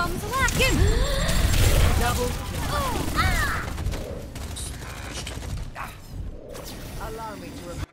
Double. Oh, ah. Allow me to.